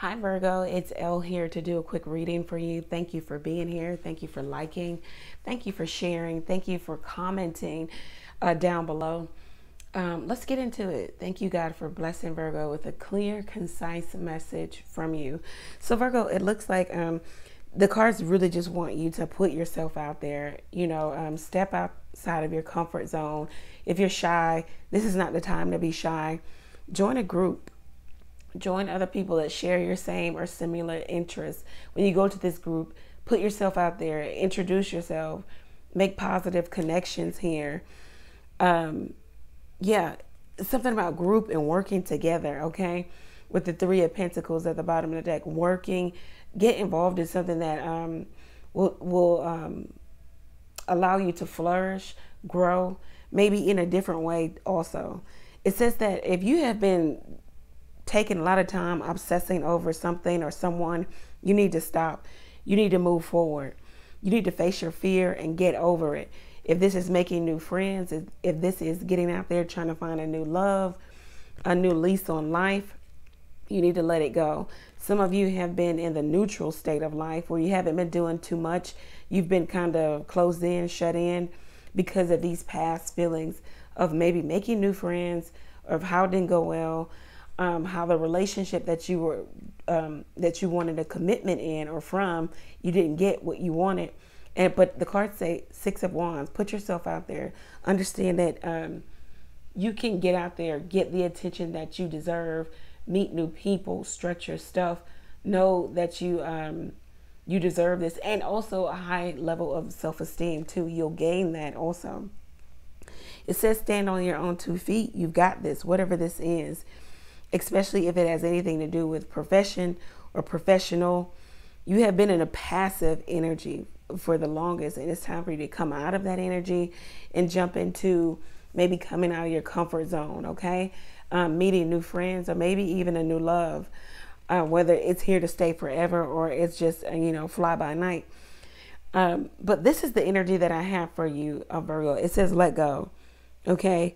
Hi, Virgo. It's Elle here to do a quick reading for you. Thank you for being here. Thank you for liking. Thank you for sharing. Thank you for commenting uh, down below. Um, let's get into it. Thank you, God, for blessing Virgo with a clear, concise message from you. So, Virgo, it looks like um, the cards really just want you to put yourself out there, you know, um, step outside of your comfort zone. If you're shy, this is not the time to be shy. Join a group Join other people that share your same or similar interests. When you go to this group, put yourself out there, introduce yourself, make positive connections here. Um, yeah, something about group and working together, okay? With the Three of Pentacles at the bottom of the deck, working, get involved in something that um, will, will um, allow you to flourish, grow, maybe in a different way also. It says that if you have been taking a lot of time obsessing over something or someone, you need to stop. You need to move forward. You need to face your fear and get over it. If this is making new friends, if this is getting out there trying to find a new love, a new lease on life, you need to let it go. Some of you have been in the neutral state of life where you haven't been doing too much. You've been kind of closed in, shut in because of these past feelings of maybe making new friends or of how it didn't go well um, how the relationship that you were um, that you wanted a commitment in or from you didn't get what you wanted. And but the cards say six of wands. Put yourself out there. Understand that um, you can get out there get the attention that you deserve meet new people stretch your stuff know that you um, you deserve this and also a high level of self-esteem too. You'll gain that also. It says stand on your own two feet. You've got this whatever this is especially if it has anything to do with profession or professional. You have been in a passive energy for the longest, and it's time for you to come out of that energy and jump into maybe coming out of your comfort zone, okay? Um, meeting new friends or maybe even a new love, uh, whether it's here to stay forever or it's just, uh, you know, fly by night. Um, but this is the energy that I have for you, uh, Virgo. It says, let go, okay?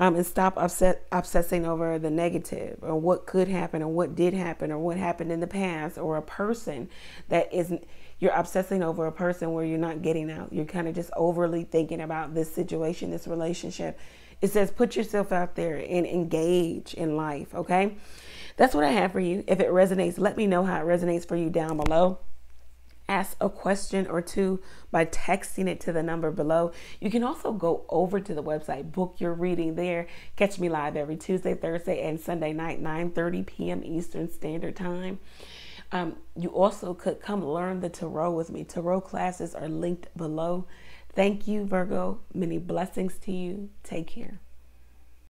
Um, and stop upset, obsessing over the negative or what could happen or what did happen or what happened in the past or a person that isn't you're obsessing over a person where you're not getting out. You're kind of just overly thinking about this situation this relationship. It says put yourself out there and engage in life okay? That's what i have for you. If it resonates let me know how it resonates for you down below ask a question or two by texting it to the number below. You can also go over to the website, book your reading there. Catch me live every Tuesday, Thursday, and Sunday night, 9:30 p.m. Eastern Standard Time. Um, you also could come learn the tarot with me. Tarot classes are linked below. Thank you, Virgo. Many blessings to you. Take care.